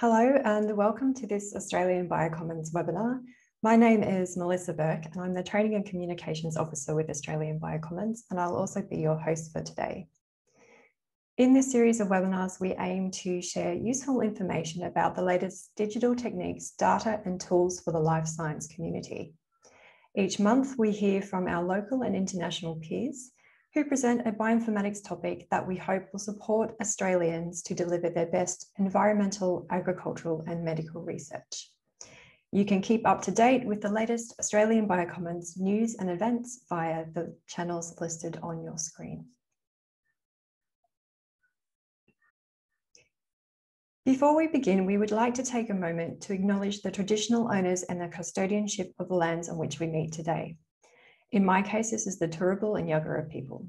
Hello and welcome to this Australian BioCommons webinar. My name is Melissa Burke and I'm the Training and Communications Officer with Australian BioCommons and I'll also be your host for today. In this series of webinars, we aim to share useful information about the latest digital techniques, data and tools for the life science community. Each month, we hear from our local and international peers who present a bioinformatics topic that we hope will support Australians to deliver their best environmental, agricultural and medical research. You can keep up to date with the latest Australian BioCommons news and events via the channels listed on your screen. Before we begin, we would like to take a moment to acknowledge the traditional owners and the custodianship of the lands on which we meet today. In my case, this is the Turrbal and Yagara people.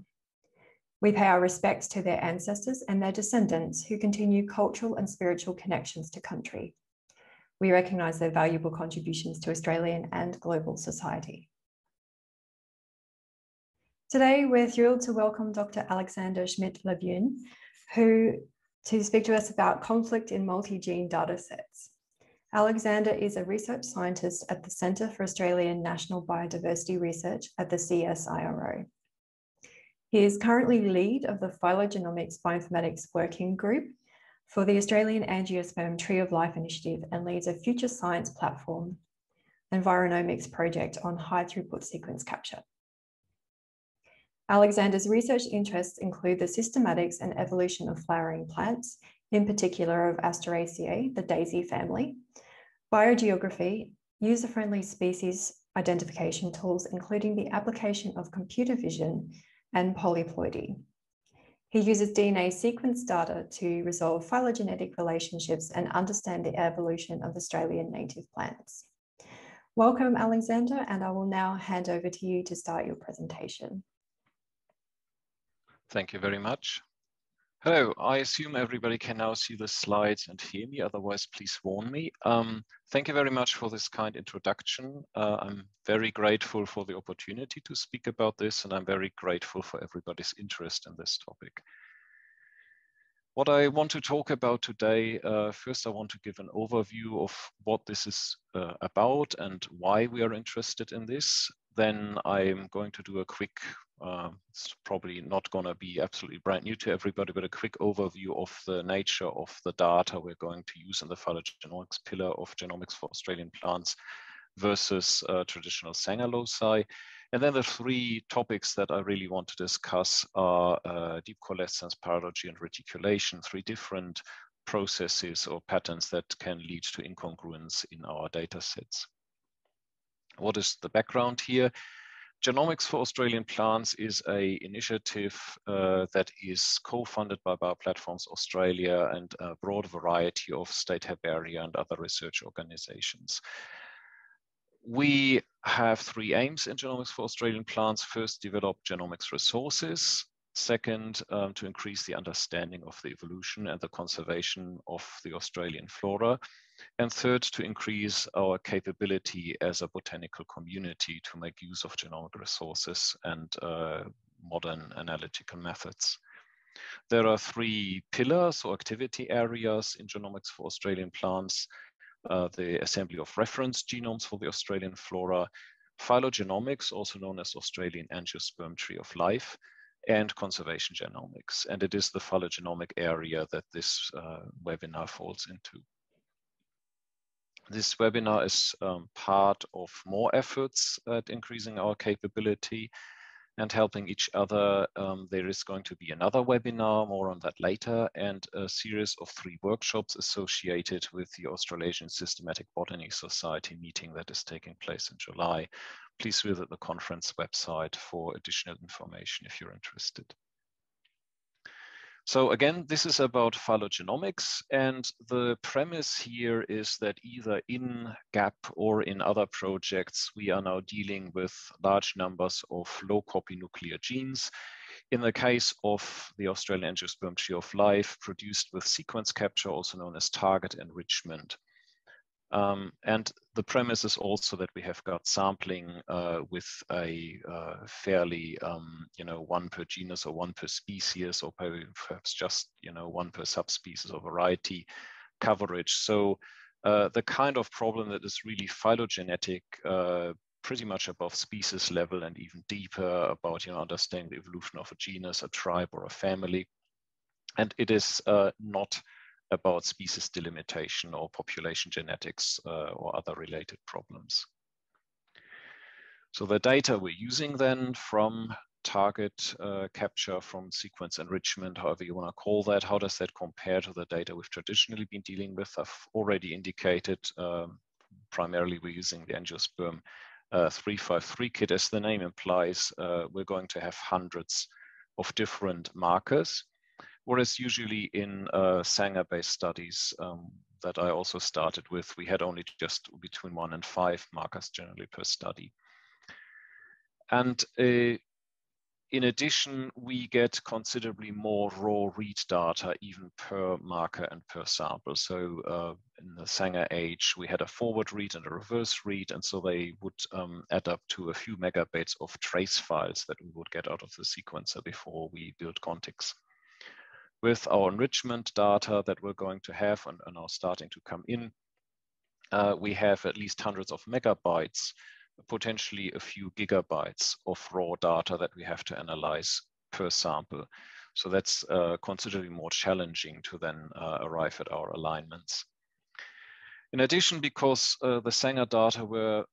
We pay our respects to their ancestors and their descendants who continue cultural and spiritual connections to country. We recognise their valuable contributions to Australian and global society. Today, we're thrilled to welcome Dr. Alexander Schmidt-Lebuhn, who to speak to us about conflict in multi-gene datasets. Alexander is a research scientist at the Centre for Australian National Biodiversity Research at the CSIRO. He is currently lead of the Phylogenomics Bioinformatics Working Group for the Australian Angiosperm Tree of Life Initiative and leads a future science platform environomics project on high throughput sequence capture. Alexander's research interests include the systematics and evolution of flowering plants, in particular of Asteraceae, the daisy family, biogeography, user-friendly species identification tools, including the application of computer vision and polyploidy. He uses DNA sequence data to resolve phylogenetic relationships and understand the evolution of Australian native plants. Welcome, Alexander, and I will now hand over to you to start your presentation. Thank you very much. Hello, I assume everybody can now see the slides and hear me, otherwise please warn me. Um, thank you very much for this kind introduction. Uh, I'm very grateful for the opportunity to speak about this and I'm very grateful for everybody's interest in this topic. What I want to talk about today, uh, first I want to give an overview of what this is uh, about and why we are interested in this. Then I'm going to do a quick uh, it's probably not going to be absolutely brand new to everybody, but a quick overview of the nature of the data we're going to use in the phylogenomics pillar of genomics for Australian plants versus uh, traditional Sanger loci. And then the three topics that I really want to discuss are uh, deep coalescence, paralogy, and reticulation, three different processes or patterns that can lead to incongruence in our data sets. What is the background here? Genomics for Australian Plants is a initiative uh, that is co-funded by Bioplatforms Australia and a broad variety of state herbaria and other research organizations. We have three aims in Genomics for Australian Plants. First, develop genomics resources. Second, um, to increase the understanding of the evolution and the conservation of the Australian flora. And third, to increase our capability as a botanical community to make use of genomic resources and uh, modern analytical methods. There are three pillars or activity areas in genomics for Australian plants. Uh, the assembly of reference genomes for the Australian flora, phylogenomics, also known as Australian angiosperm tree of life, and conservation genomics. And it is the phylogenomic area that this uh, webinar falls into. This webinar is um, part of more efforts at increasing our capability and helping each other. Um, there is going to be another webinar, more on that later, and a series of three workshops associated with the Australasian Systematic Botany Society meeting that is taking place in July. Please visit the conference website for additional information if you're interested. So again, this is about phylogenomics, and the premise here is that either in GAP or in other projects, we are now dealing with large numbers of low copy nuclear genes. In the case of the Australian angiosperm tree of life, produced with sequence capture, also known as target enrichment. Um, and the premise is also that we have got sampling uh, with a uh, fairly, um, you know, one per genus or one per species, or perhaps just, you know, one per subspecies or variety coverage. So uh, the kind of problem that is really phylogenetic, uh, pretty much above species level and even deeper about you know understanding the evolution of a genus, a tribe, or a family. And it is uh, not about species delimitation or population genetics uh, or other related problems. So the data we're using then from target uh, capture from sequence enrichment, however you want to call that. How does that compare to the data we've traditionally been dealing with? I've already indicated um, primarily we're using the angiosperm uh, 353 kit. As the name implies, uh, we're going to have hundreds of different markers, whereas usually in uh, Sanger-based studies um, that I also started with, we had only just between one and five markers generally per study. And uh, in addition, we get considerably more raw read data even per marker and per sample. So uh, in the Sanger age, we had a forward read and a reverse read, and so they would um, add up to a few megabytes of trace files that we would get out of the sequencer before we build contigs. With our enrichment data that we're going to have and are now starting to come in, uh, we have at least hundreds of megabytes potentially a few gigabytes of raw data that we have to analyze per sample. So that's uh, considerably more challenging to then uh, arrive at our alignments. In addition, because uh, the Sanger data were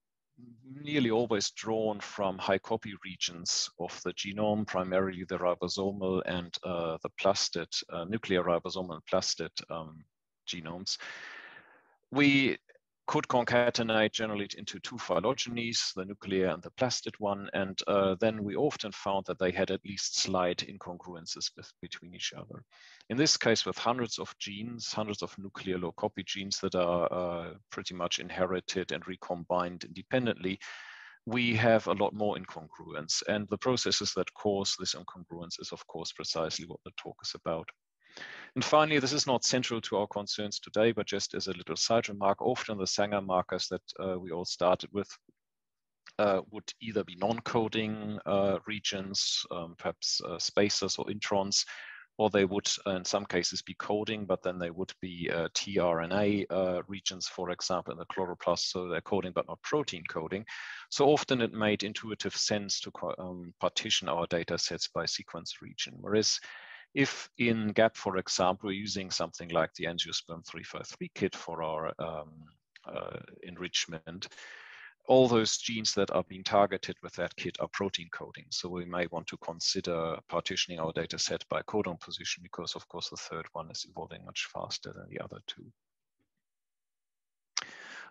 nearly always drawn from high copy regions of the genome, primarily the ribosomal and uh, the plastid, uh, nuclear ribosomal and plastid um, genomes, we could concatenate generally into two phylogenies, the nuclear and the plastid one, and uh, then we often found that they had at least slight incongruences with, between each other. In this case, with hundreds of genes, hundreds of nuclear low copy genes that are uh, pretty much inherited and recombined independently, we have a lot more incongruence. And the processes that cause this incongruence is, of course, precisely what the talk is about. And finally, this is not central to our concerns today, but just as a little side remark, often the Sanger markers that uh, we all started with uh, would either be non-coding uh, regions, um, perhaps uh, spacers or introns, or they would uh, in some cases be coding, but then they would be uh, tRNA regions, for example, in the chloroplast, so they're coding but not protein coding. So often it made intuitive sense to um, partition our data sets by sequence region, whereas if in GAP, for example, we're using something like the angiosperm 353 kit for our um, uh, enrichment, all those genes that are being targeted with that kit are protein coding. So we may want to consider partitioning our data set by codon position because of course the third one is evolving much faster than the other two.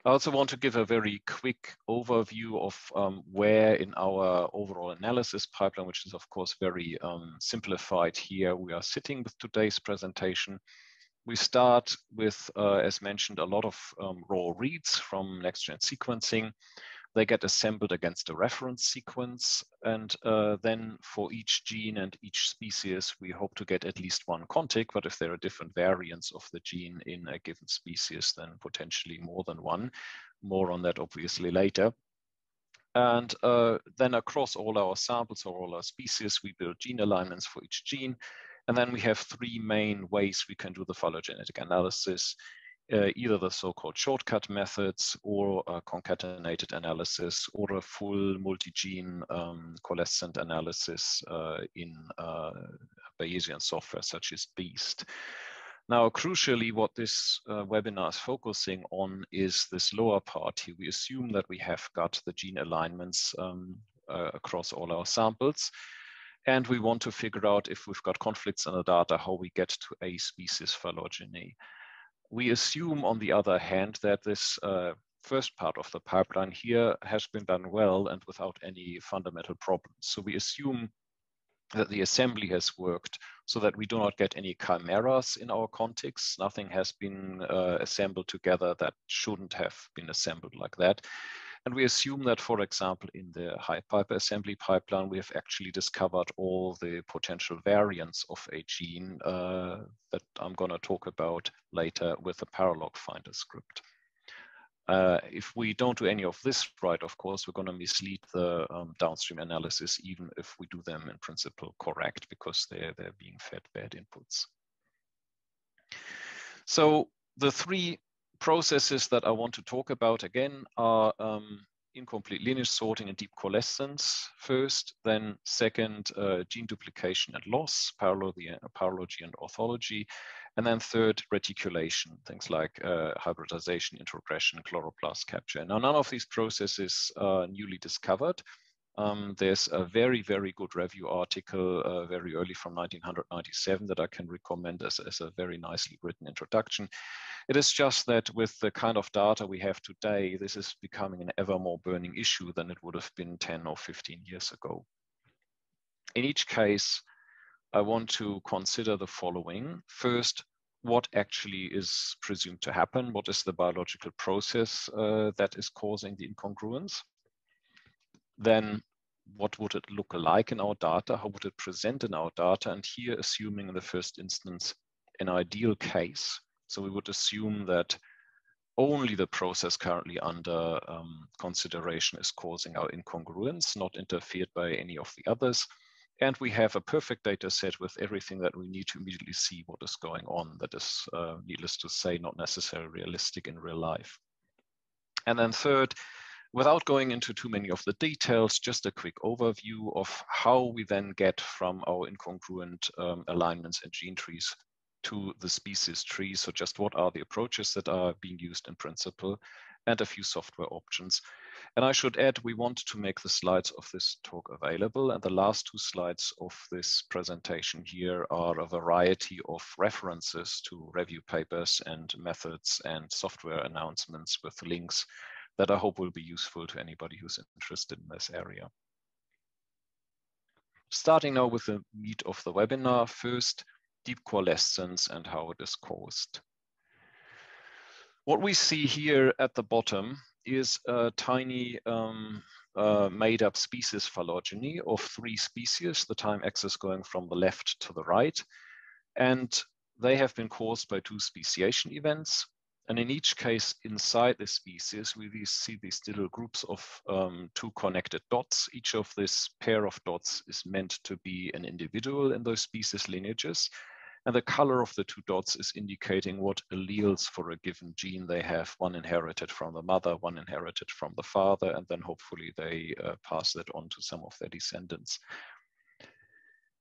I also want to give a very quick overview of um, where in our overall analysis pipeline, which is of course very um, simplified here, we are sitting with today's presentation. We start with, uh, as mentioned, a lot of um, raw reads from next-gen sequencing. They get assembled against a reference sequence. And uh, then for each gene and each species, we hope to get at least one contig. But if there are different variants of the gene in a given species, then potentially more than one. More on that obviously later. And uh, then across all our samples or all our species, we build gene alignments for each gene. And then we have three main ways we can do the phylogenetic analysis uh, either the so-called shortcut methods or concatenated analysis or a full multi-gene um, coalescent analysis uh, in uh, Bayesian software such as BEAST. Now, crucially, what this uh, webinar is focusing on is this lower part here. We assume that we have got the gene alignments um, uh, across all our samples. And we want to figure out if we've got conflicts in the data, how we get to a species phylogeny. We assume, on the other hand, that this uh, first part of the pipeline here has been done well and without any fundamental problems. So we assume that the assembly has worked so that we do not get any chimeras in our contigs. Nothing has been uh, assembled together that shouldn't have been assembled like that. And we assume that, for example, in the HybPiper assembly pipeline, we have actually discovered all the potential variants of a gene uh, that I'm going to talk about later with the paralog finder script. Uh, if we don't do any of this right, of course, we're going to mislead the um, downstream analysis, even if we do them in principle correct, because they're, they're being fed bad inputs. So the three processes that I want to talk about again are um, incomplete lineage sorting and deep coalescence first, then second, uh, gene duplication and loss, paralogy, and orthology, and then third, reticulation, things like uh, hybridization, introgression, chloroplast capture. Now, none of these processes are newly discovered. Um, there's a very, very good review article uh, very early from 1997 that I can recommend as, as a very nicely written introduction. It is just that with the kind of data we have today, this is becoming an ever more burning issue than it would have been 10 or 15 years ago. In each case, I want to consider the following. First, what actually is presumed to happen? What is the biological process uh, that is causing the incongruence? Then what would it look like in our data? How would it present in our data? And here, assuming in the first instance, an ideal case. So we would assume that only the process currently under um, consideration is causing our incongruence, not interfered by any of the others. And we have a perfect data set with everything that we need to immediately see what is going on. That is, uh, needless to say, not necessarily realistic in real life. And then third, Without going into too many of the details, just a quick overview of how we then get from our incongruent um, alignments and gene trees to the species tree. So just what are the approaches that are being used in principle and a few software options. And I should add, we want to make the slides of this talk available. And the last two slides of this presentation here are a variety of references to review papers and methods and software announcements with links that I hope will be useful to anybody who's interested in this area. Starting now with the meat of the webinar, first, deep coalescence and how it is caused. What we see here at the bottom is a tiny um, uh, made up species phylogeny of three species, the time axis going from the left to the right. And they have been caused by two speciation events. And in each case, inside the species, we see these little groups of um, two connected dots. Each of this pair of dots is meant to be an individual in those species lineages. And the color of the two dots is indicating what alleles for a given gene they have, one inherited from the mother, one inherited from the father, and then hopefully they uh, pass that on to some of their descendants.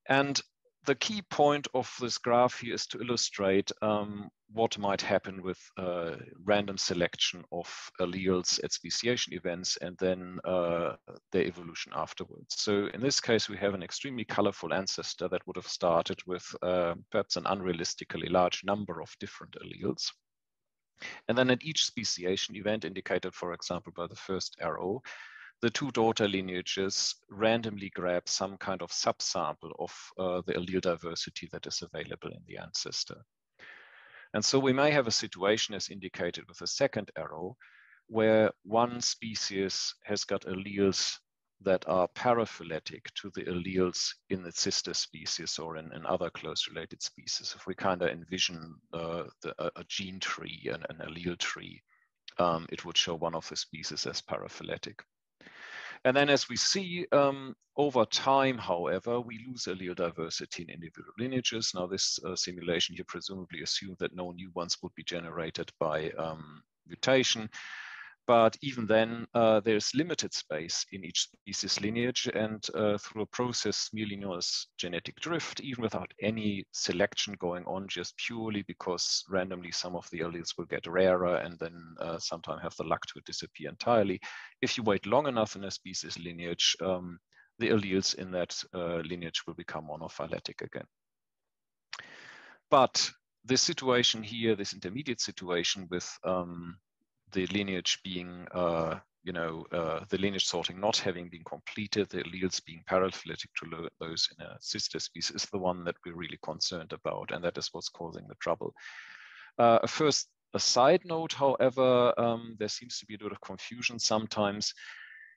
And the key point of this graph here is to illustrate um, what might happen with uh, random selection of alleles at speciation events and then uh, their evolution afterwards. So in this case, we have an extremely colorful ancestor that would have started with uh, perhaps an unrealistically large number of different alleles. And then at each speciation event indicated, for example, by the first arrow, the two daughter lineages randomly grab some kind of subsample of uh, the allele diversity that is available in the ancestor. And so we may have a situation as indicated with the second arrow, where one species has got alleles that are paraphyletic to the alleles in its sister species or in, in other close related species. If we kind of envision uh, the, a, gene tree and an allele tree, um, it would show one of the species as paraphyletic. And then as we see um, over time, however, we lose allele diversity in individual lineages. Now this uh, simulation here presumably assumed that no new ones would be generated by um, mutation. But even then, uh, there's limited space in each species lineage, and uh, through a process merely known as genetic drift, even without any selection going on, just purely because randomly some of the alleles will get rarer and then uh, sometimes have the luck to disappear entirely. If you wait long enough in a species lineage, um, the alleles in that uh, lineage will become monophyletic again. But this situation here, this intermediate situation with um, the lineage being, uh, you know, uh, the lineage sorting not having been completed, the alleles being paraphyletic to those in a sister species is the one that we're really concerned about, and that is what's causing the trouble. Uh, first, a side note, however, um, there seems to be a lot of confusion sometimes.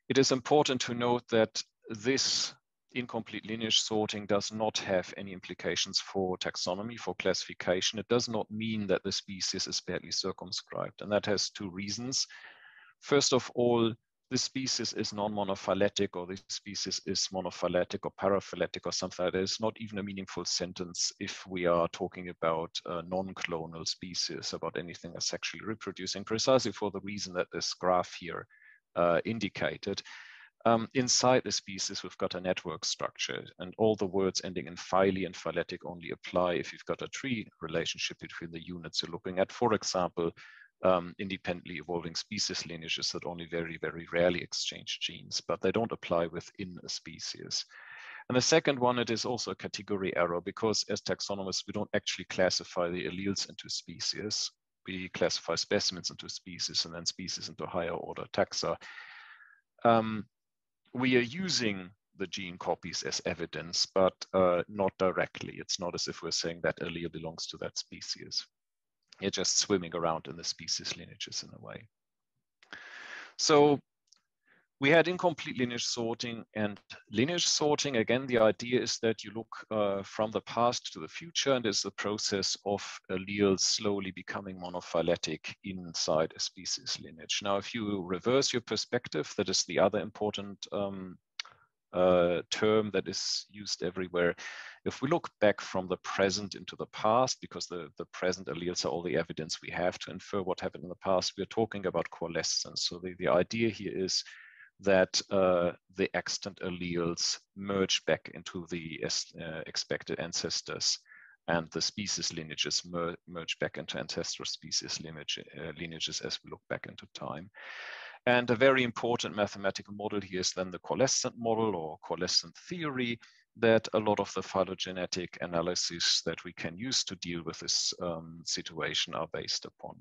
It is important to note that this incomplete lineage sorting does not have any implications for taxonomy, for classification. It does not mean that the species is badly circumscribed. And that has two reasons. First of all, the species is non-monophyletic or the species is monophyletic or paraphyletic or something like that. It's not even a meaningful sentence if we are talking about non-clonal species, about anything that's sexually reproducing, precisely for the reason that this graph here uh, indicated. Um, inside the species, we've got a network structure, and all the words ending in phyly and phyletic only apply if you've got a tree relationship between the units you're looking at. For example, um, independently evolving species lineages that only very, very rarely exchange genes, but they don't apply within a species. And the second one, it is also a category error because as taxonomists, we don't actually classify the alleles into species. We classify specimens into species and then species into higher order taxa. Um, we are using the gene copies as evidence, but uh, not directly. It's not as if we're saying that allele belongs to that species. You're just swimming around in the species lineages in a way. So we had incomplete lineage sorting and lineage sorting. Again, the idea is that you look uh, from the past to the future and it's the process of alleles slowly becoming monophyletic inside a species lineage. Now, if you reverse your perspective, that is the other important um, uh, term that is used everywhere. If we look back from the present into the past, because the, the present alleles are all the evidence we have to infer what happened in the past, we're talking about coalescence. So the, the idea here is that uh, the extant alleles merge back into the uh, expected ancestors and the species lineages mer merge back into ancestral species lineage, uh, lineages as we look back into time. And a very important mathematical model here is then the coalescent model or coalescent theory that a lot of the phylogenetic analysis that we can use to deal with this um, situation are based upon.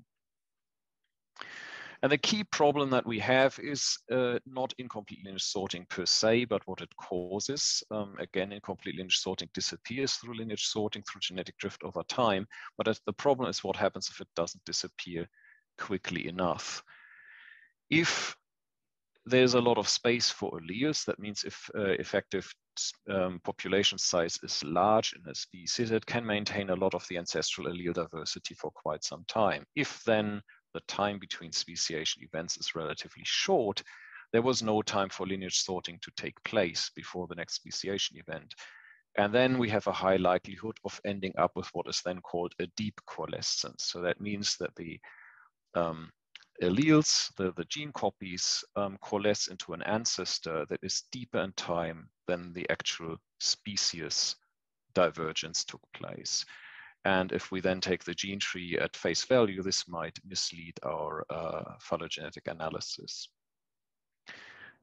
And the key problem that we have is uh, not incomplete lineage sorting per se, but what it causes. Um, again, incomplete lineage sorting disappears through lineage sorting, through genetic drift over time. But the problem is what happens if it doesn't disappear quickly enough. If there's a lot of space for alleles, that means if uh, effective um, population size is large in a species, it can maintain a lot of the ancestral allele diversity for quite some time. If then the time between speciation events is relatively short, there was no time for lineage sorting to take place before the next speciation event. And then we have a high likelihood of ending up with what is then called a deep coalescence. So that means that the um, alleles, the, the gene copies, um, coalesce into an ancestor that is deeper in time than the actual species divergence took place. And if we then take the gene tree at face value, this might mislead our uh, phylogenetic analysis.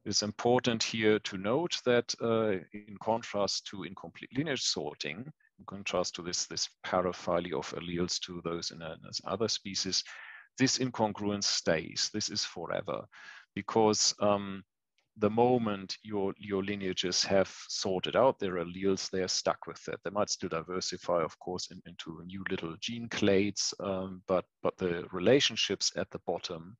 It's important here to note that uh, in contrast to incomplete lineage sorting, in contrast to this, this paraphyly of alleles to those in, in other species, this incongruence stays. This is forever because um, the moment your, your lineages have sorted out their alleles, they're stuck with that. They might still diversify, of course, in, into new little gene clades, um, but, but the relationships at the bottom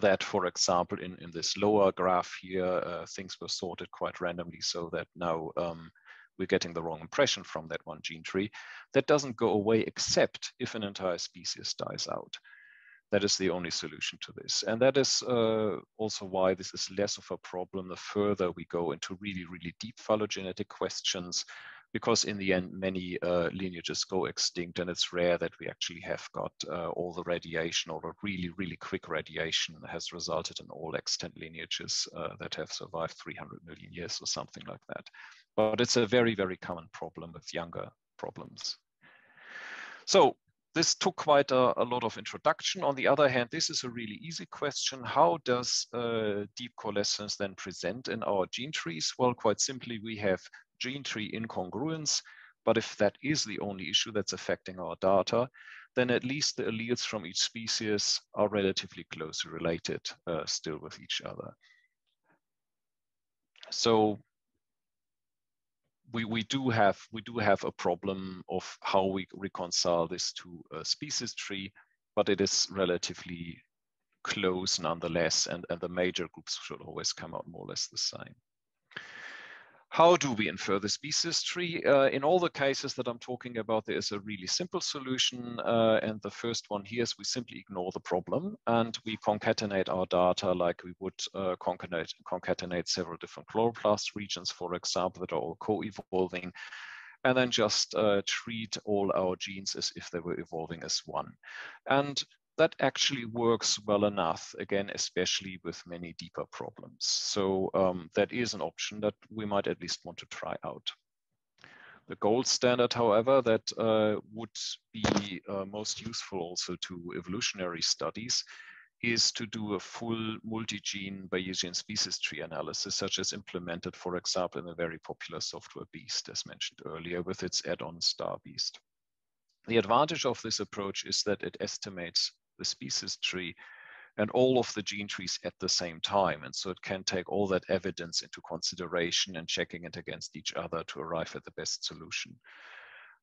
that, for example, in, in this lower graph here, uh, things were sorted quite randomly so that now um, we're getting the wrong impression from that one gene tree. That doesn't go away except if an entire species dies out. That is the only solution to this. And that is uh, also why this is less of a problem the further we go into really, really deep phylogenetic questions, because in the end, many uh, lineages go extinct and it's rare that we actually have got uh, all the radiation or a really, really quick radiation has resulted in all extant lineages uh, that have survived 300 million years or something like that. But it's a very, very common problem with younger problems. So this took quite a, a, lot of introduction. On the other hand, this is a really easy question. How does uh, deep coalescence then present in our gene trees? Well, quite simply, we have gene tree incongruence, but if that is the only issue that's affecting our data, then at least the alleles from each species are relatively closely related uh, still with each other. So we, we do have we do have a problem of how we reconcile this to a species tree, but it is relatively close nonetheless, and, and the major groups should always come out more or less the same. How do we infer the species tree? Uh, in all the cases that I'm talking about, there is a really simple solution. Uh, and the first one here is we simply ignore the problem and we concatenate our data like we would uh, concatenate, concatenate several different chloroplast regions, for example, that are all co-evolving, and then just uh, treat all our genes as if they were evolving as one. And that actually works well enough, again, especially with many deeper problems. So um, that is an option that we might at least want to try out. The gold standard, however, that uh, would be uh, most useful also to evolutionary studies is to do a full multi-gene Bayesian species tree analysis, such as implemented, for example, in the very popular software BEAST, as mentioned earlier, with its add-on StarBEAST. The advantage of this approach is that it estimates the species tree and all of the gene trees at the same time. And so it can take all that evidence into consideration and checking it against each other to arrive at the best solution.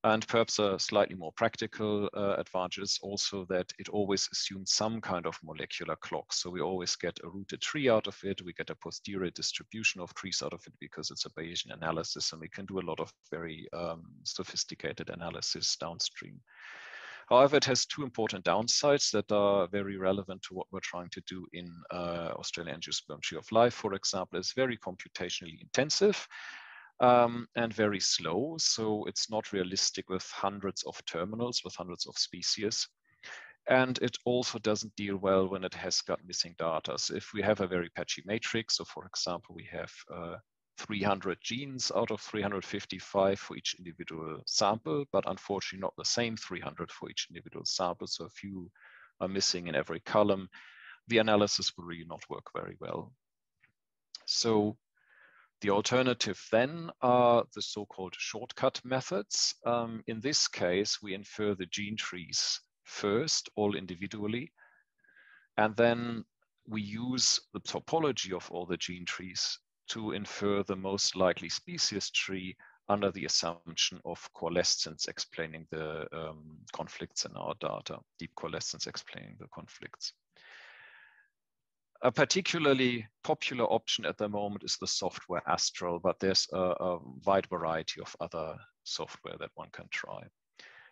And perhaps a slightly more practical uh, advantage is also that it always assumes some kind of molecular clock. So we always get a rooted tree out of it. We get a posterior distribution of trees out of it because it's a Bayesian analysis and we can do a lot of very um, sophisticated analysis downstream. However, it has two important downsides that are very relevant to what we're trying to do in uh, Australian Angiosperm Tree of Life, for example. It's very computationally intensive um, and very slow. So it's not realistic with hundreds of terminals, with hundreds of species. And it also doesn't deal well when it has got missing data. So if we have a very patchy matrix, so for example, we have uh, 300 genes out of 355 for each individual sample, but unfortunately not the same 300 for each individual sample. So a few are missing in every column. The analysis will really not work very well. So the alternative then are the so-called shortcut methods. Um, in this case, we infer the gene trees first, all individually, and then we use the topology of all the gene trees to infer the most likely species tree under the assumption of coalescence explaining the um, conflicts in our data, deep coalescence explaining the conflicts. A particularly popular option at the moment is the software ASTRAL, but there's a, a wide variety of other software that one can try.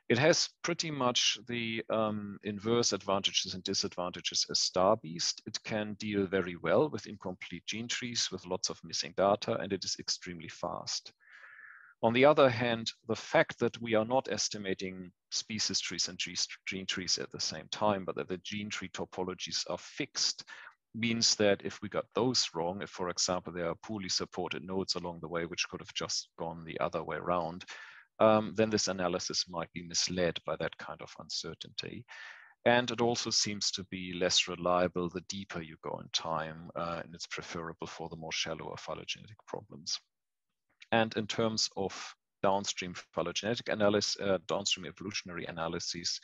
It has pretty much the um, inverse advantages and disadvantages as StarBEAST. It can deal very well with incomplete gene trees with lots of missing data, and it is extremely fast. On the other hand, the fact that we are not estimating species trees and gene trees at the same time, but that the gene tree topologies are fixed, means that if we got those wrong, if, for example, there are poorly supported nodes along the way, which could have just gone the other way around, um, then this analysis might be misled by that kind of uncertainty. And it also seems to be less reliable the deeper you go in time, uh, and it's preferable for the more shallower phylogenetic problems. And in terms of downstream phylogenetic analysis, uh, downstream evolutionary analyses,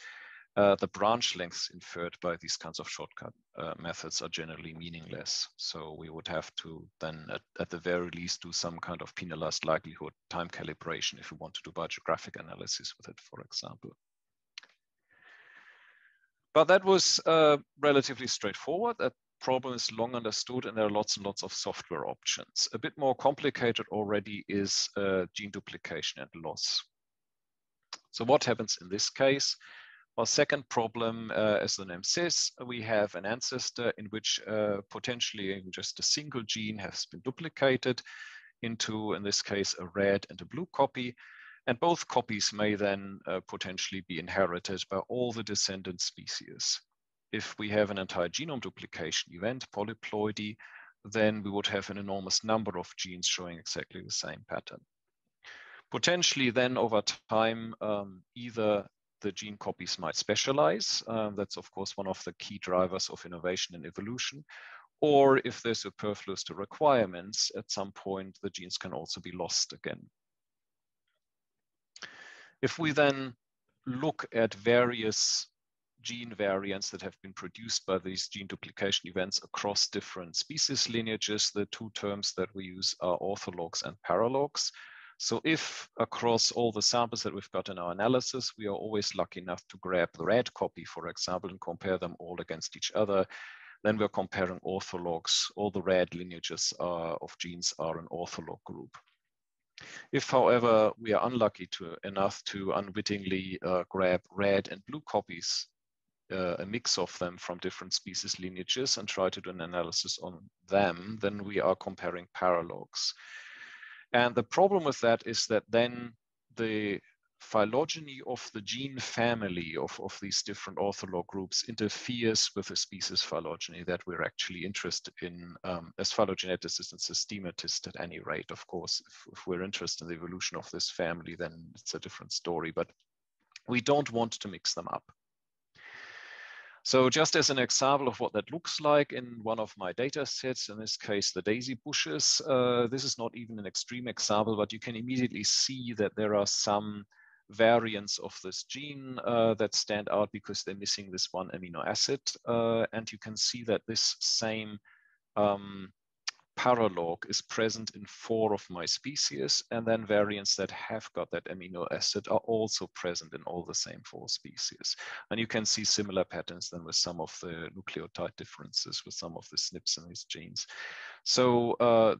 uh, the branch lengths inferred by these kinds of shortcut uh, methods are generally meaningless. So we would have to then, at, at, the very least, do some kind of penalized likelihood time calibration if we want to do biogeographic analysis with it, for example. But that was uh, relatively straightforward. That problem is long understood and there are lots and lots of software options. A bit more complicated already is uh, gene duplication and loss. So what happens in this case? Our second problem, uh, as the name says, we have an ancestor in which uh, potentially just a single gene has been duplicated into, in this case, a red and a blue copy. And both copies may then uh, potentially be inherited by all the descendant species. If we have an entire genome duplication event, polyploidy, then we would have an enormous number of genes showing exactly the same pattern. Potentially then over time, um, either the gene copies might specialize. Um, that's of course one of the key drivers of innovation and evolution. Or if they're superfluous to requirements, at some point the genes can also be lost again. If we then look at various gene variants that have been produced by these gene duplication events across different species lineages, the two terms that we use are orthologs and paralogs. So if across all the samples that we've got in our analysis, we are always lucky enough to grab the red copy, for example, and compare them all against each other, then we're comparing orthologs. All the red lineages uh, of genes are an ortholog group. If, however, we are unlucky to, enough to unwittingly uh, grab red and blue copies, uh, a mix of them from different species lineages and try to do an analysis on them, then we are comparing paralogs. And the problem with that is that then the phylogeny of the gene family of, of these different ortholog groups interferes with the species phylogeny that we're actually interested in um, as phylogeneticists and systematists at any rate. Of course, if, if we're interested in the evolution of this family, then it's a different story, but we don't want to mix them up. So just as an example of what that looks like in one of my data sets, in this case, the daisy bushes, uh, this is not even an extreme example, but you can immediately see that there are some variants of this gene uh, that stand out because they're missing this one amino acid. Uh, and you can see that this same um, paralog is present in four of my species, and then variants that have got that amino acid are also present in all the same four species. And you can see similar patterns then with some of the nucleotide differences with some of the SNPs in these genes. So uh,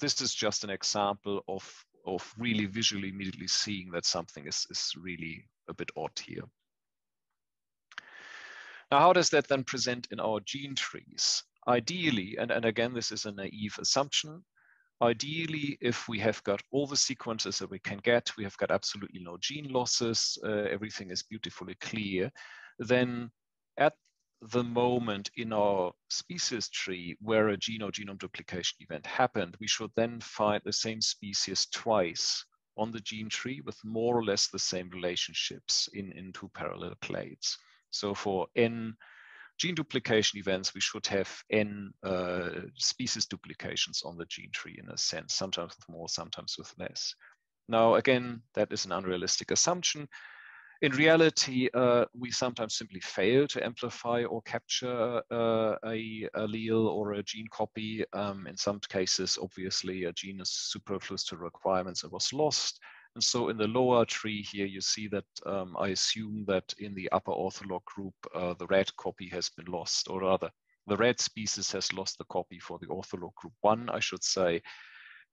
this is just an example of of really visually immediately seeing that something is, is really a bit odd here. Now, how does that then present in our gene trees? Ideally, and, and again, this is a naive assumption, ideally, if we have got all the sequences that we can get, we have got absolutely no gene losses, uh, everything is beautifully clear, then at the moment in our species tree where a gene or genome duplication event happened, we should then find the same species twice on the gene tree with more or less the same relationships in, in two parallel clades. So for n gene duplication events, we should have n uh, species duplications on the gene tree in a sense, sometimes with more, sometimes with less. Now, again, that is an unrealistic assumption in reality, uh, we sometimes simply fail to amplify or capture uh, a allele or a gene copy. Um, in some cases, obviously, a gene is superfluous to requirements and was lost. And so in the lower tree here, you see that um, I assume that in the upper ortholog group, uh, the red copy has been lost, or rather, the red species has lost the copy for the ortholog group one, I should say,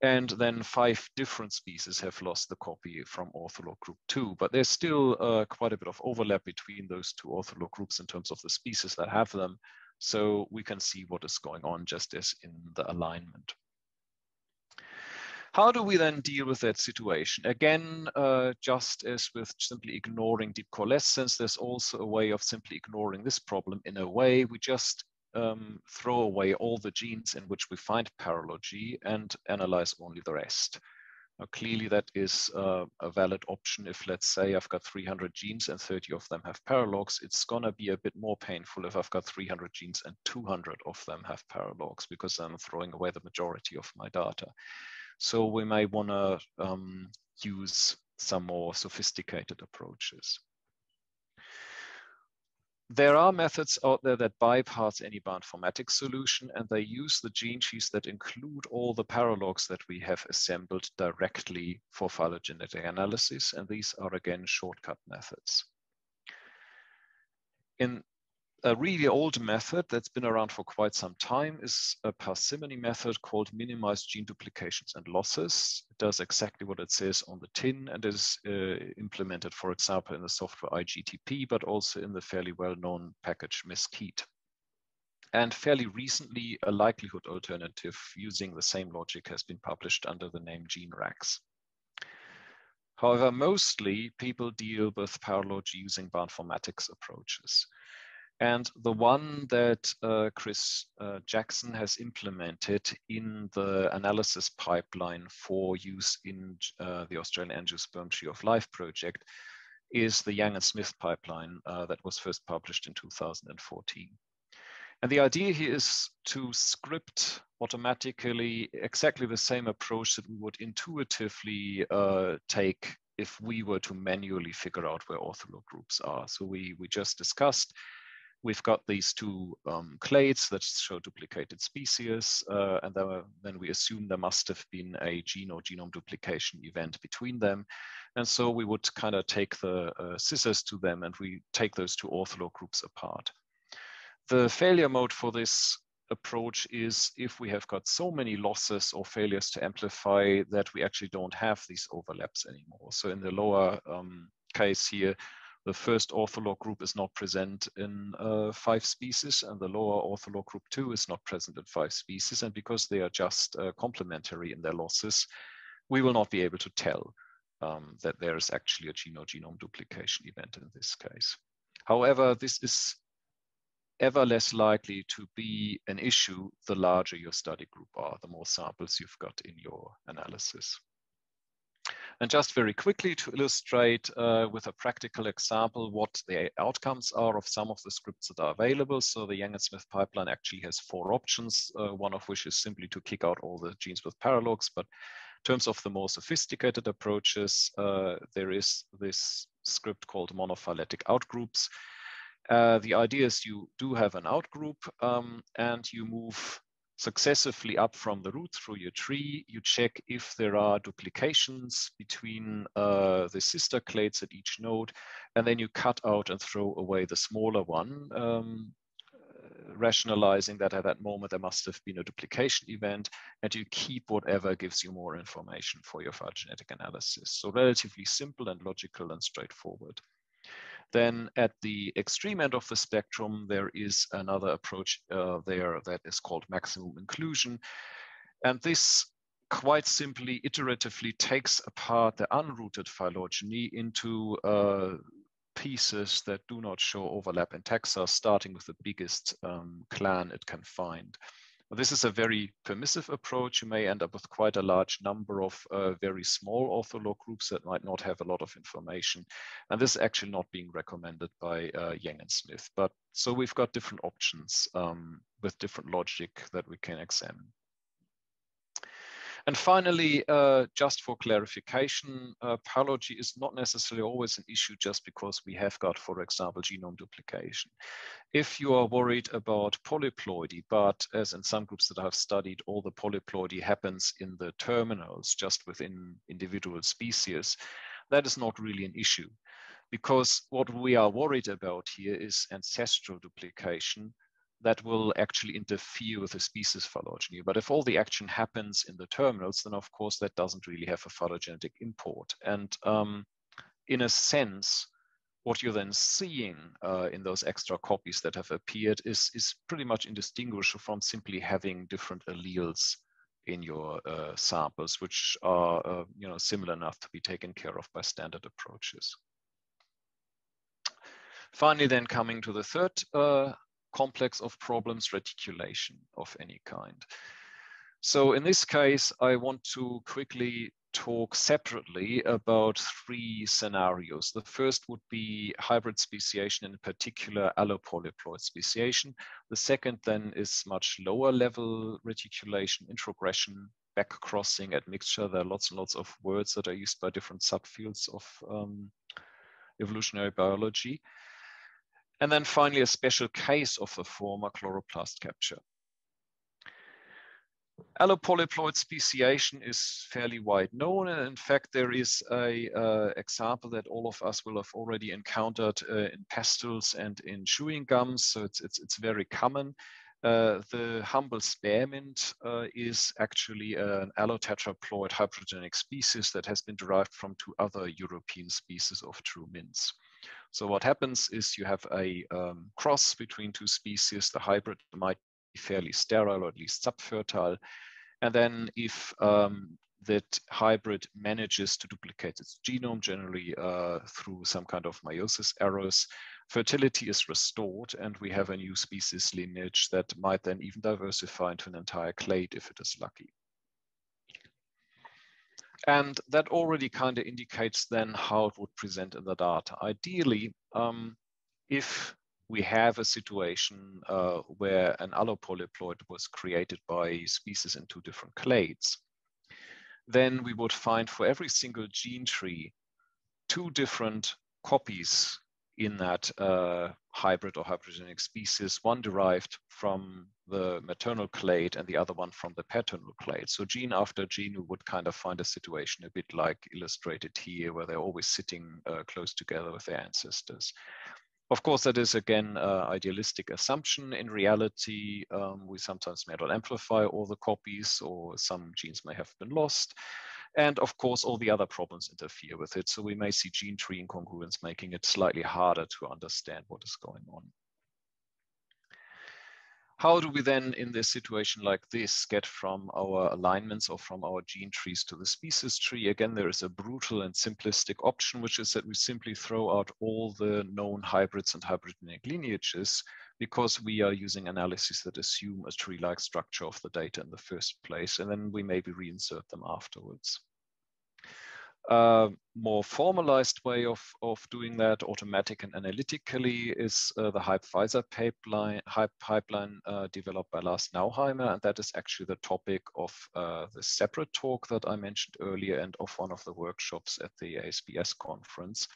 and then five different species have lost the copy from ortholog group two. But there's still uh, quite a bit of overlap between those two ortholog groups in terms of the species that have them. So we can see what is going on just as in the alignment. How do we then deal with that situation? Again, uh, just as with simply ignoring deep coalescence, there's also a way of simply ignoring this problem in a way. We just um, throw away all the genes in which we find paralogy and analyze only the rest. Now, clearly that is uh, a valid option if let's say I've got 300 genes and 30 of them have paralogs, it's gonna be a bit more painful if I've got 300 genes and 200 of them have paralogs because I'm throwing away the majority of my data. So we may wanna um, use some more sophisticated approaches. There are methods out there that bypass any bioinformatics solution, and they use the gene trees that include all the paralogs that we have assembled directly for phylogenetic analysis, and these are again shortcut methods. In a really old method that's been around for quite some time is a parsimony method called minimized gene duplications and losses. It does exactly what it says on the tin and is uh, implemented, for example, in the software IGTP, but also in the fairly well-known package Mesquite. And fairly recently, a likelihood alternative using the same logic has been published under the name GeneRax. However, mostly people deal with paralogy using bioinformatics approaches. And the one that uh, Chris uh, Jackson has implemented in the analysis pipeline for use in uh, the Australian Angiosperm Tree of Life project is the Yang and Smith pipeline uh, that was first published in 2014. And the idea here is to script automatically exactly the same approach that we would intuitively uh, take if we were to manually figure out where ortholog groups are. So we, we just discussed we've got these two um, clades that show duplicated species, uh, and then, then we assume there must have been a gene or genome duplication event between them. And so we would kind of take the uh, scissors to them and we take those two ortholog groups apart. The failure mode for this approach is if we have got so many losses or failures to amplify that we actually don't have these overlaps anymore. So in the lower um, case here, the first ortholog group is not present in uh, five species and the lower ortholog group two is not present in five species. And because they are just uh, complementary in their losses, we will not be able to tell um, that there is actually a genome-genome duplication event in this case. However, this is ever less likely to be an issue the larger your study group are, the more samples you've got in your analysis. And just very quickly to illustrate uh, with a practical example what the outcomes are of some of the scripts that are available. So the Yang and Smith pipeline actually has four options, uh, one of which is simply to kick out all the genes with paralogs. But in terms of the more sophisticated approaches, uh, there is this script called monophyletic outgroups. Uh, the idea is you do have an outgroup um, and you move successively up from the root through your tree. You check if there are duplications between uh, the sister clades at each node, and then you cut out and throw away the smaller one, um, rationalizing that at that moment there must have been a duplication event, and you keep whatever gives you more information for your phylogenetic analysis. So relatively simple and logical and straightforward. Then at the extreme end of the spectrum, there is another approach uh, there that is called maximum inclusion. And this quite simply iteratively takes apart the unrooted phylogeny into uh, pieces that do not show overlap in taxa, starting with the biggest um, clan it can find. This is a very permissive approach. You may end up with quite a large number of uh, very small ortholog groups that might not have a lot of information. And this is actually not being recommended by uh, Yang and Smith. But so we've got different options um, with different logic that we can examine. And finally, uh, just for clarification, uh, is not necessarily always an issue just because we have got, for example, genome duplication. If you are worried about polyploidy, but as in some groups that I've studied, all the polyploidy happens in the terminals, just within individual species, that is not really an issue. Because what we are worried about here is ancestral duplication, that will actually interfere with the species phylogeny. But if all the action happens in the terminals, then of course that doesn't really have a phylogenetic import. And um, in a sense, what you're then seeing uh, in those extra copies that have appeared is, is pretty much indistinguishable from simply having different alleles in your uh, samples, which are uh, you know, similar enough to be taken care of by standard approaches. Finally, then coming to the third uh, complex of problems, reticulation of any kind. So in this case, I want to quickly talk separately about three scenarios. The first would be hybrid speciation, in particular allopolyploid speciation. The second then is much lower level reticulation, introgression, back crossing, admixture. There are lots and lots of words that are used by different subfields of um, evolutionary biology. And then finally, a special case of the former chloroplast capture. Allopolyploid speciation is fairly wide known. And in fact, there is a uh, example that all of us will have already encountered uh, in pastels and in chewing gums. So it's, it's, it's very common. Uh, the humble spearmint uh, is actually an allotetraploid hybridogenic species that has been derived from two other European species of true mints. So what happens is you have a um, cross between two species. The hybrid might be fairly sterile or at least subfertile. And then if um, that hybrid manages to duplicate its genome, generally uh, through some kind of meiosis errors, fertility is restored and we have a new species lineage that might then even diversify into an entire clade if it is lucky. And that already kind of indicates then how it would present in the data. Ideally, um, if we have a situation uh, where an allopolyploid was created by species in two different clades, then we would find for every single gene tree two different copies in that uh, hybrid or hybridogenic species, one derived from the maternal clade and the other one from the paternal clade. So gene after gene, we would kind of find a situation a bit like illustrated here, where they're always sitting uh, close together with their ancestors. Of course, that is again uh, idealistic assumption. In reality, um, we sometimes may not amplify all the copies or some genes may have been lost. And of course, all the other problems interfere with it. So we may see gene tree incongruence making it slightly harder to understand what is going on. How do we then, in this situation like this, get from our alignments or from our gene trees to the species tree? Again, there is a brutal and simplistic option, which is that we simply throw out all the known hybrids and hybridogenic lineages because we are using analyses that assume a tree-like structure of the data in the first place, and then we maybe reinsert them afterwards. A more formalized way of, of doing that automatic and analytically is uh, the HybPhaser pipeline, Hype pipeline uh, developed by Lars Nauheimer. And that is actually the topic of uh, the separate talk that I mentioned earlier and of one of the workshops at the ASBS conference.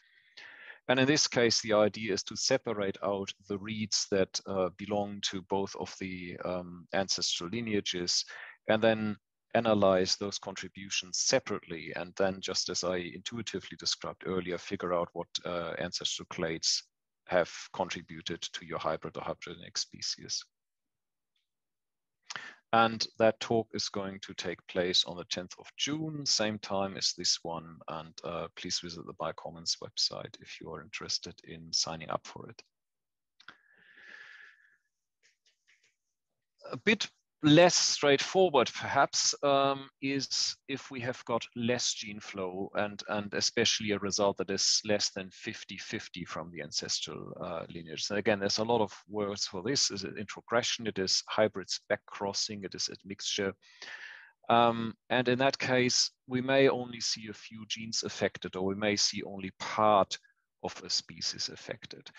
And in this case, the idea is to separate out the reads that uh, belong to both of the um, ancestral lineages and then analyze those contributions separately. And then just as I intuitively described earlier, figure out what uh, ancestral clades have contributed to your hybrid or hybridogenic species. And that talk is going to take place on the 10th of June, same time as this one. And uh, please visit the BioCommons website if you are interested in signing up for it. A bit less straightforward perhaps um, is if we have got less gene flow and, and especially a result that is less than 50-50 from the ancestral uh, lineage. And again, there's a lot of words for this. Is it introgression? It is hybrids backcrossing. It is admixture. Um, and in that case, we may only see a few genes affected or we may see only part of a species affected.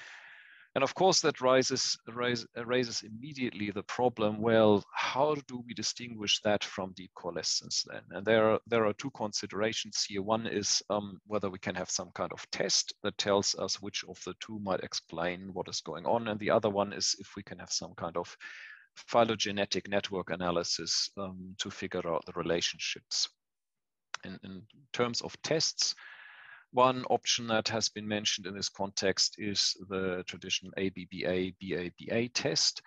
And of course, that raises, raise, raises immediately the problem, well, how do we distinguish that from deep coalescence then? And there are, there are two considerations here. One is um, whether we can have some kind of test that tells us which of the two might explain what is going on. And the other one is if we can have some kind of phylogenetic network analysis um, to figure out the relationships. In, in terms of tests, one option that has been mentioned in this context is the traditional ABBA BABA test.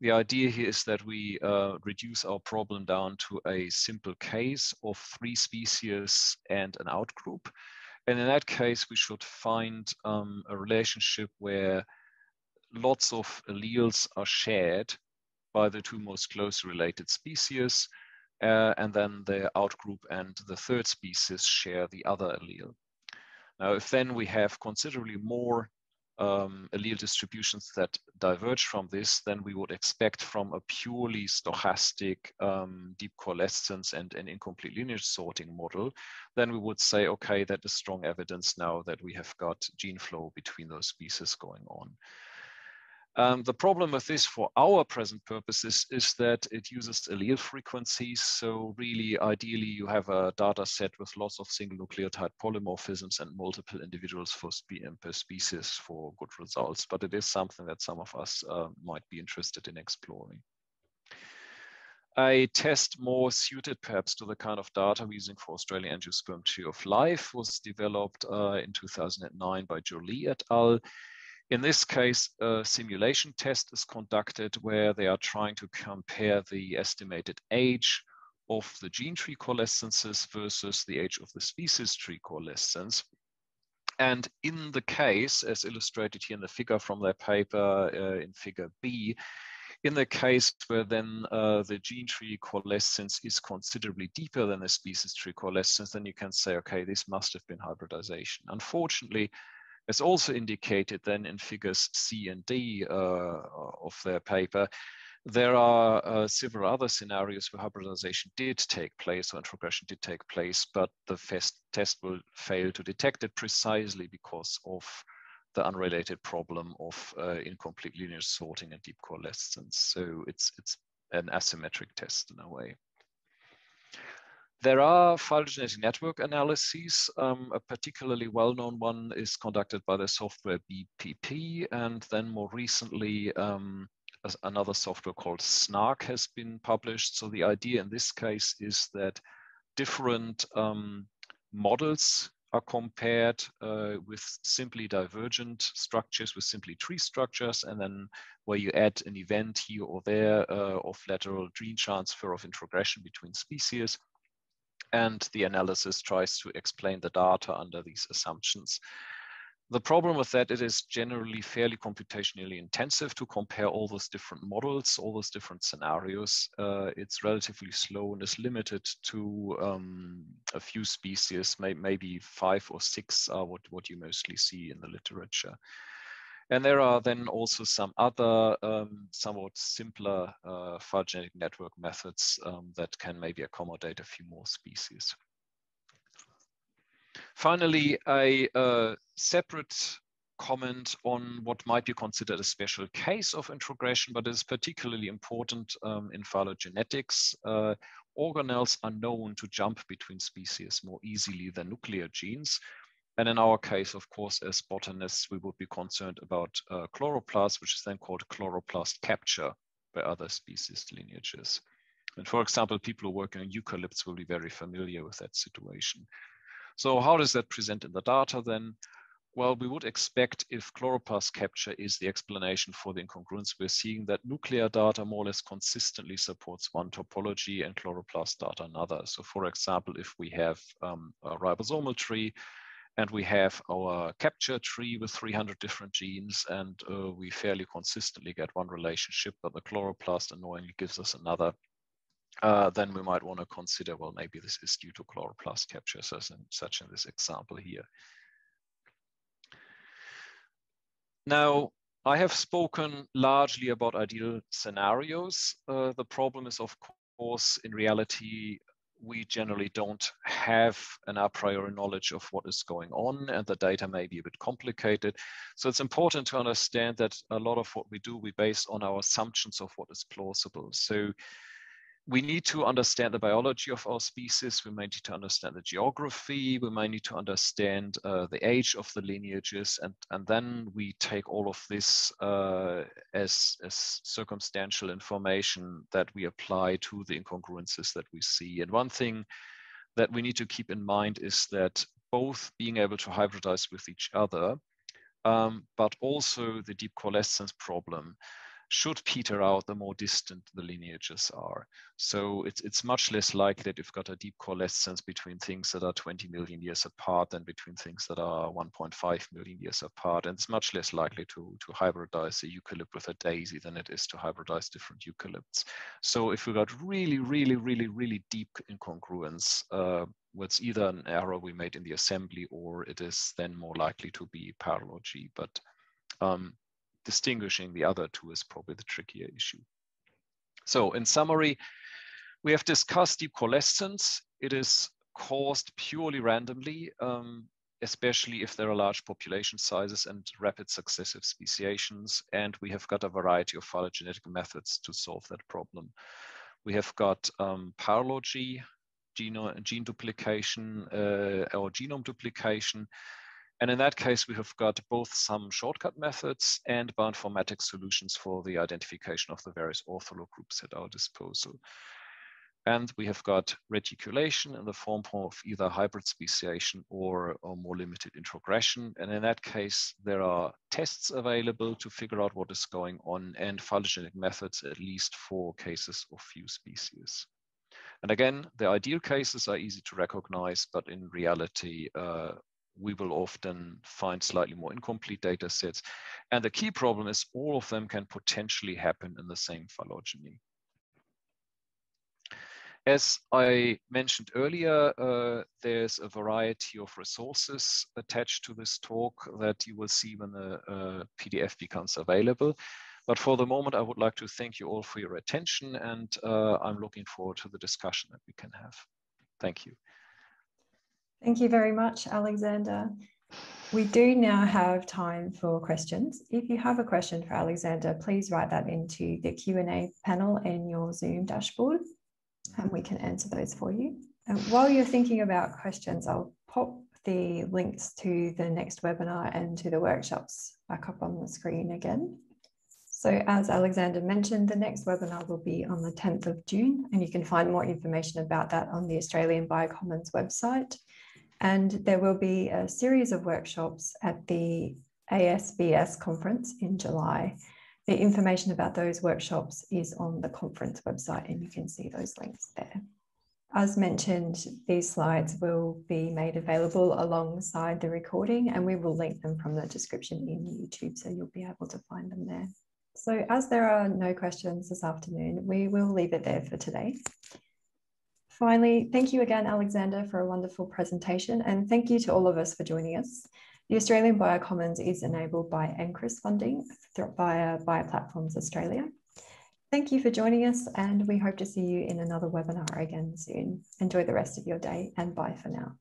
The idea here is that we uh, reduce our problem down to a simple case of three species and an outgroup. And in that case, we should find um, a relationship where lots of alleles are shared by the two most closely related species, uh, and then the outgroup and the third species share the other allele. Now, if then we have considerably more um, allele distributions that diverge from this, then we would expect from a purely stochastic um, deep coalescence and an incomplete lineage sorting model, then we would say, okay, that is strong evidence now that we have got gene flow between those species going on. Um, the problem with this for our present purposes is that it uses allele frequencies. So really, ideally, you have a data set with lots of single nucleotide polymorphisms and multiple individuals for spe per species for good results. But it is something that some of us uh, might be interested in exploring. A test more suited perhaps to the kind of data we're using for Australian Angiosperm Tree of Life was developed uh, in 2009 by Joly et al. In this case, a simulation test is conducted where they are trying to compare the estimated age of the gene tree coalescences versus the age of the species tree coalescence. And in the case, as illustrated here in the figure from their paper uh, in figure B, in the case where then uh, the gene tree coalescence is considerably deeper than the species tree coalescence, then you can say, okay, this must have been hybridization. Unfortunately, as also indicated then in figures C and D uh, of their paper, there are uh, several other scenarios where hybridization did take place or introgression did take place, but the test will fail to detect it precisely because of the unrelated problem of uh, incomplete lineage sorting and deep coalescence. So it's, it's an asymmetric test in a way. There are phylogenetic network analyses. Um, a particularly well-known one is conducted by the software BPP, and then more recently, um, another software called SNARK has been published. So the idea in this case is that different um, models are compared uh, with simply divergent structures, with simply tree structures, and then where you add an event here or there uh, of lateral gene transfer of introgression between species. And the analysis tries to explain the data under these assumptions. The problem with that, it is generally fairly computationally intensive to compare all those different models, all those different scenarios. Uh, it's relatively slow and is limited to um, a few species, may, maybe five or six are what, what you mostly see in the literature. And there are then also some other um, somewhat simpler uh, phylogenetic network methods um, that can maybe accommodate a few more species. Finally, a, a separate comment on what might be considered a special case of introgression, but is particularly important um, in phylogenetics. Uh, organelles are known to jump between species more easily than nuclear genes. And in our case, of course, as botanists, we would be concerned about uh, chloroplasts, which is then called chloroplast capture by other species lineages. And for example, people who work on eucalypts will be very familiar with that situation. So how does that present in the data then? Well, we would expect if chloroplast capture is the explanation for the incongruence, we're seeing that nuclear data more or less consistently supports one topology and chloroplast data another. So for example, if we have um, a ribosomal tree and we have our capture tree with 300 different genes and uh, we fairly consistently get one relationship, but the chloroplast annoyingly gives us another uh, then we might want to consider, well, maybe this is due to chloroplast capture, such in, such in this example here. Now, I have spoken largely about ideal scenarios. Uh, the problem is, of course, in reality, we generally don't have an a priori knowledge of what is going on and the data may be a bit complicated. So it's important to understand that a lot of what we do, we base on our assumptions of what is plausible. So we need to understand the biology of our species. We might need to understand the geography. We might need to understand uh, the age of the lineages. And, and then we take all of this uh, as, as circumstantial information that we apply to the incongruences that we see. And one thing that we need to keep in mind is that both being able to hybridize with each other, um, but also the deep coalescence problem should peter out the more distant the lineages are. So it's, it's much less likely that you've got a deep coalescence between things that are 20 million years apart than between things that are 1.5 million years apart. And it's much less likely to, to hybridize a eucalypt with a daisy than it is to hybridize different eucalypts. So if we got really, really, really, really deep incongruence, uh, what's either an error we made in the assembly or it is then more likely to be paralogy. But um, distinguishing the other two is probably the trickier issue. So in summary, we have discussed deep coalescence. It is caused purely randomly, um, especially if there are large population sizes and rapid successive speciations. And we have got a variety of phylogenetic methods to solve that problem. We have got um, paralogy, gene, gene duplication uh, or genome duplication, and in that case, we have got both some shortcut methods and bioinformatics solutions for the identification of the various ortholog groups at our disposal. And we have got reticulation in the form of either hybrid speciation or, or more limited introgression. And in that case, there are tests available to figure out what is going on and phylogenetic methods, at least for cases of few species. And again, the ideal cases are easy to recognize, but in reality, uh, we will often find slightly more incomplete data sets. And the key problem is all of them can potentially happen in the same phylogeny. As I mentioned earlier, uh, there's a variety of resources attached to this talk that you will see when the uh, PDF becomes available. But for the moment, I would like to thank you all for your attention, and uh, I'm looking forward to the discussion that we can have. Thank you. Thank you very much, Alexander. We do now have time for questions. If you have a question for Alexander, please write that into the Q&A panel in your Zoom dashboard and we can answer those for you. And while you're thinking about questions, I'll pop the links to the next webinar and to the workshops back up on the screen again. So as Alexander mentioned, the next webinar will be on the 10th of June, and you can find more information about that on the Australian BioCommons website. And there will be a series of workshops at the ASBS conference in July. The information about those workshops is on the conference website and you can see those links there. As mentioned, these slides will be made available alongside the recording and we will link them from the description in YouTube so you'll be able to find them there. So as there are no questions this afternoon, we will leave it there for today. Finally, thank you again, Alexander, for a wonderful presentation and thank you to all of us for joining us. The Australian BioCommons is enabled by NCRIS funding via Bioplatforms Australia. Thank you for joining us and we hope to see you in another webinar again soon. Enjoy the rest of your day and bye for now.